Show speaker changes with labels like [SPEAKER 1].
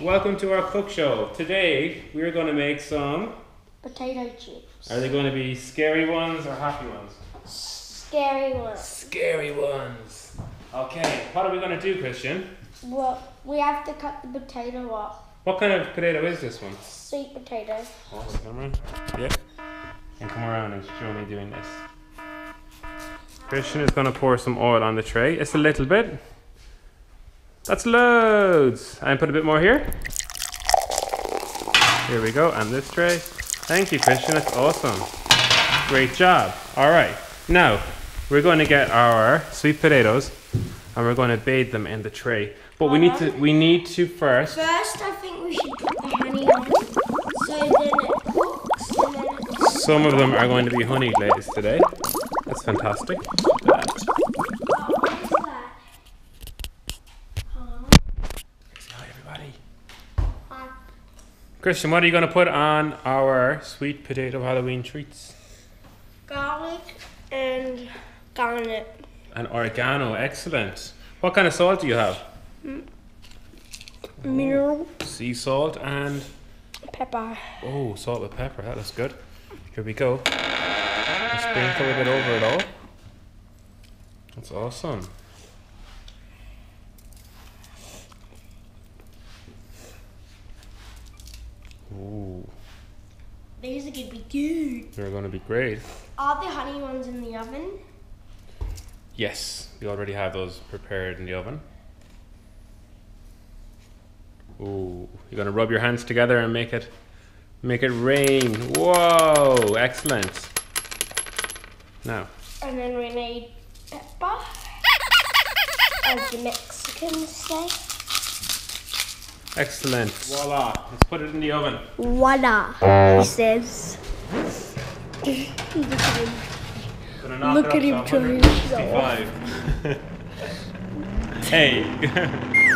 [SPEAKER 1] Welcome to our cook show. Today we're going to make some.
[SPEAKER 2] Potato chips.
[SPEAKER 1] Are they going to be scary ones or happy ones?
[SPEAKER 2] Scary ones.
[SPEAKER 1] Scary ones. Okay, what are we going to do, Christian?
[SPEAKER 2] Well, we have to cut the potato up.
[SPEAKER 1] What kind of potato is this one?
[SPEAKER 2] Sweet potato.
[SPEAKER 1] Oh, come around. Yeah. And come around and show me doing this. Christian is going to pour some oil on the tray. It's a little bit. That's loads. And put a bit more here. Here we go. And this tray. Thank you, Christian. That's awesome. Great job. All right. Now, we're going to get our sweet potatoes and we're going to bathe them in the tray. But we need to we need to first
[SPEAKER 2] First, I think we should put the honey on. So then it cooks and then it
[SPEAKER 1] Some of them are going to be honey glazed today. That's fantastic.
[SPEAKER 2] What is that? Huh?
[SPEAKER 1] Hi everybody.
[SPEAKER 2] Hi.
[SPEAKER 1] Christian, what are you going to put on our sweet potato Halloween treats?
[SPEAKER 2] Garlic and garnet.
[SPEAKER 1] And oregano, excellent. What kind of salt do you have?
[SPEAKER 2] Mineral
[SPEAKER 1] Sea salt and
[SPEAKER 2] pepper.
[SPEAKER 1] oh, salt with pepper. That looks good. Here we go. Sprinkle a bit over it all. That's awesome. Ooh,
[SPEAKER 2] These are gonna be good.
[SPEAKER 1] they're going to be great.
[SPEAKER 2] Are the honey ones in the oven?
[SPEAKER 1] Yes, we already have those prepared in the oven. Ooh, you're gonna rub your hands together and make it make it rain. Whoa, excellent. Now,
[SPEAKER 2] And then we need pepper. As the Mexicans say.
[SPEAKER 1] Excellent. Voila. Let's put it in the oven.
[SPEAKER 2] Voila, he says. Look at him trying
[SPEAKER 1] 165. hey.